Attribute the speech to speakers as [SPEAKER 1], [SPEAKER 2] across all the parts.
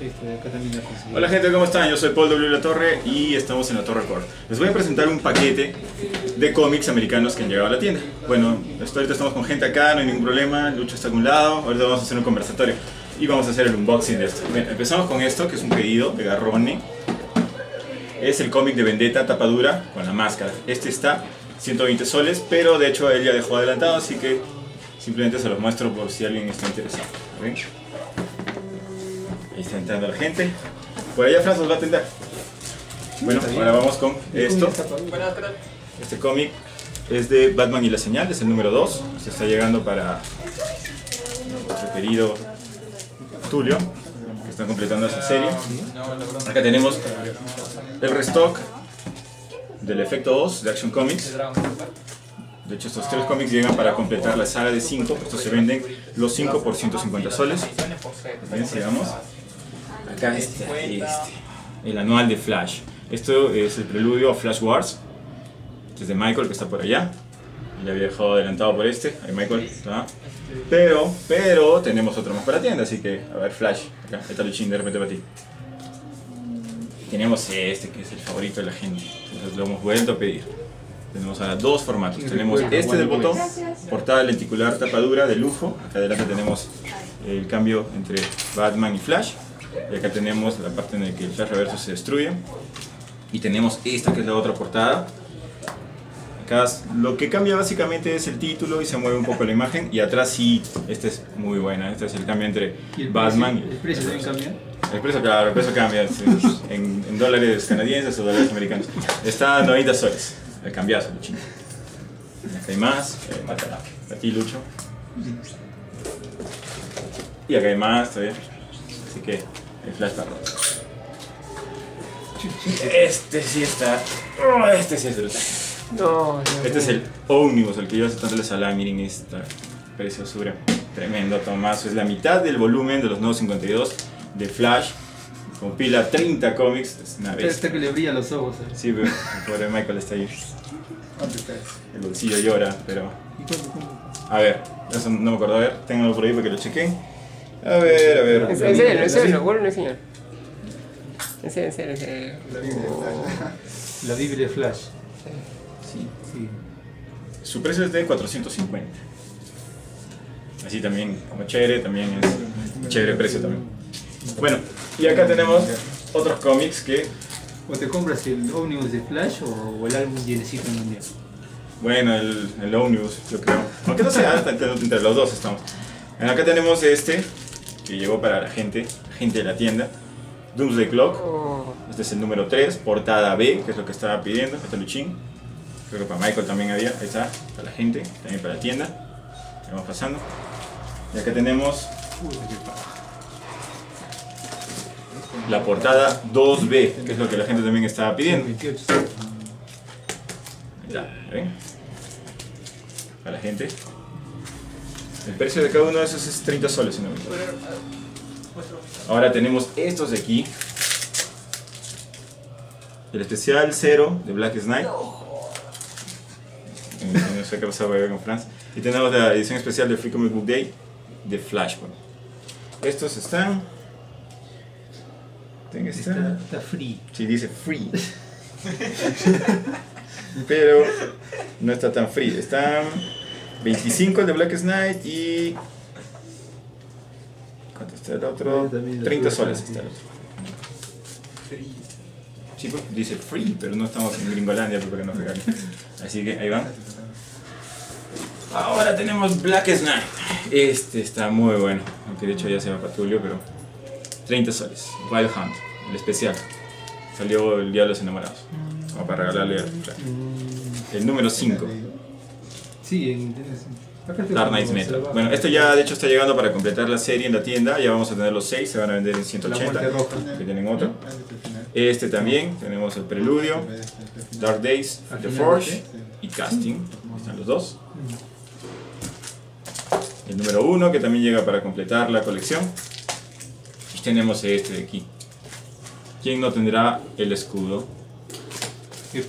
[SPEAKER 1] Este, acá.
[SPEAKER 2] Hola gente, ¿cómo están? Yo soy Paul W. La Torre y estamos en la Torre Core. Les voy a presentar un paquete de cómics americanos que han llegado a la tienda. Bueno, ahorita estamos con gente acá, no hay ningún problema, Lucho está a un lado, ahorita vamos a hacer un conversatorio y vamos a hacer el unboxing de esto. Bien, empezamos con esto, que es un pedido de Garrone. Es el cómic de Vendetta tapadura con la máscara. Este está 120 soles, pero de hecho él ya dejó adelantado, así que simplemente se los muestro por si alguien está interesado. ¿Ven? Ahí está entrando la gente. Por allá Franz nos va a atender. Bueno, ahora vamos con esto. Este cómic es de Batman y la señal, es el número 2. Se está llegando para nuestro querido Tulio, que está completando esa serie. Acá tenemos el restock del efecto 2 de Action Comics. De hecho, estos tres cómics llegan para completar la saga de 5. Estos se venden los 5 por 150 soles. Bien, sigamos. Acá este, este, el anual de Flash. Esto es el preludio a Flash Wars. Este es de Michael, que está por allá. Ya había dejado adelantado por este. Ahí Michael está. Pero, pero tenemos otro más para la tienda, así que, a ver, Flash. Acá está Luchín de repente para ti. Tenemos este, que es el favorito de la gente. Entonces lo hemos vuelto a pedir. Tenemos ahora dos formatos. Tenemos este del botón, portada lenticular tapadura de lujo. Acá adelante tenemos el cambio entre Batman y Flash. Y acá tenemos la parte en la que el Flash Reverso se destruye. Y tenemos esta que es la otra portada. Acá lo que cambia básicamente es el título y se mueve un poco la imagen. Y atrás sí, esta es muy buena. Este es el cambio entre
[SPEAKER 1] ¿Y el
[SPEAKER 2] Batman
[SPEAKER 1] precio, el precio también cambia?
[SPEAKER 2] el precio, claro, el precio cambia en, en dólares canadienses o dólares americanos. Está a 90 soles, el cambiazo, Luchín. Acá hay más, eh, para ti, Lucho. Y acá hay más todavía. Así que el flash está roto. Este sí está. oh, este sí es brutal.
[SPEAKER 3] No,
[SPEAKER 2] Este es el Omnibus, el que yo hace tanto les hablaba. Miren esta preciosura. Tremendo tomazo. Es la mitad del volumen de los nuevos 52 de Flash. Compila 30 cómics. Es una
[SPEAKER 1] Este,
[SPEAKER 2] bestia.
[SPEAKER 1] este que le brilla los ojos. ¿eh?
[SPEAKER 2] Sí, pero el pobre Michael está ahí.
[SPEAKER 1] ¿Dónde está?
[SPEAKER 2] El bolsillo llora, pero.
[SPEAKER 1] ¿Y cuánto, cuánto?
[SPEAKER 2] A ver, eso no me acuerdo. A ver, ténganlo por ahí para que lo chequen. A ver, a ver.
[SPEAKER 3] En serio, en serio, vuelvo a enseñar. En serio, en serio, en serio.
[SPEAKER 1] La Biblia de Flash.
[SPEAKER 2] Sí.
[SPEAKER 1] Sí.
[SPEAKER 2] Su precio es de 450. Así también, como chévere, también es chévere precio también. Bueno, y acá tenemos otros cómics que,
[SPEAKER 1] ¿O te compras el Omnibus de Flash o, el álbum llenecito mundial?
[SPEAKER 2] bueno, el, el Omnibus, yo creo. Aunque no sea, entre, entre los dos estamos. Acá tenemos este, que llegó para la gente, gente de la tienda. Doomsday Clock.
[SPEAKER 3] Oh,
[SPEAKER 2] Este es el número 3, portada B, que es lo que estaba pidiendo. Este Luchín. Creo que para Michael también había. Ahí está, para la gente, también para la tienda. Vamos pasando. Y acá tenemos la portada 2B, que es lo que la gente también estaba pidiendo.
[SPEAKER 1] 28.
[SPEAKER 2] Ahí está, ¿ven? Para la gente. El precio de cada uno de esos es 30 soles, si no me equivoco. Ahora tenemos estos de aquí. El especial 0 de Black Knight. No sé qué pasaba con Franz. Y tenemos la edición especial de Free Comic Book Day de Flashpoint. Estos están. Tengo esta.
[SPEAKER 1] Está, está free.
[SPEAKER 2] Sí, dice free. Pero no está tan free. Están 25 el de Black Knight y. ¿Cuánto está el otro? 30 soles está el otro. Sí, pues, dice free, pero no estamos en Gringolandia pues, para que nos regalen. Así que ahí van. Ahora tenemos Black Knight. Este está muy bueno. Aunque de hecho ya se va para Tulio, pero 30 soles. Wild Hunt, el especial. Salió el Día de los Enamorados. Como para regalarle al Flash. El número 5,
[SPEAKER 1] Sí, en,
[SPEAKER 2] Dark
[SPEAKER 1] pongo,
[SPEAKER 2] Knight
[SPEAKER 1] se
[SPEAKER 2] Metal. Bueno, este ya de hecho está llegando para completar la serie en la tienda. Ya vamos a tener los 6, se van a vender en
[SPEAKER 1] La
[SPEAKER 2] 180.
[SPEAKER 1] muerte roja.
[SPEAKER 2] Que tienen otro. Este también, tenemos el Preludio, Dark Days, The Forge y Casting. Están los dos. El número 1 que también llega para completar la colección. Y tenemos este de aquí. ¿Quién no tendrá el escudo?
[SPEAKER 1] Qué.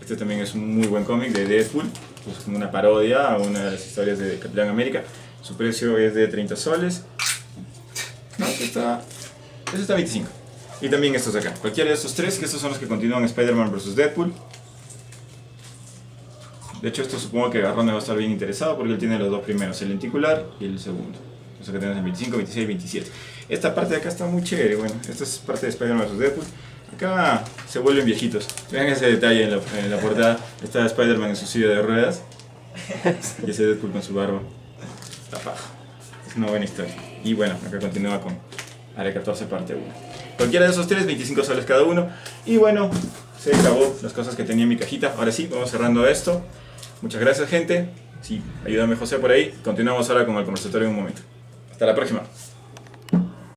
[SPEAKER 2] Este también es un muy buen cómic de Deadpool. Es como una parodia a una de las historias de Capitán América. Su precio es de 30 soles. No, este está Eso está 25. Y también estos de acá. Cualquiera de estos tres, que estos son los que continúan Spider-Man vs. Deadpool. De hecho, esto supongo que Garrone va a estar bien interesado porque él tiene los dos primeros, el lenticular y el segundo. Eso que tenemos en 25, 26 y 27. Esta parte de acá está muy chévere. Bueno, esta es parte de Spider-Man vs. Deadpool. Acá se vuelven viejitos. Vean ese detalle en la, en la portada. Está Spider-Man en su silla de ruedas. Y ese Deadpool con su barba. La paja. Es una buena historia. Y bueno, acá continúa con Área 14 parte 1. Cualquiera de esos tres, 25 soles cada uno. Y bueno, se acabó las cosas que tenía en mi cajita. Ahora sí, vamos cerrando esto. Muchas gracias gente. Sí, ayúdame José por ahí. Continuamos ahora con el conversatorio en un momento. Hasta la próxima.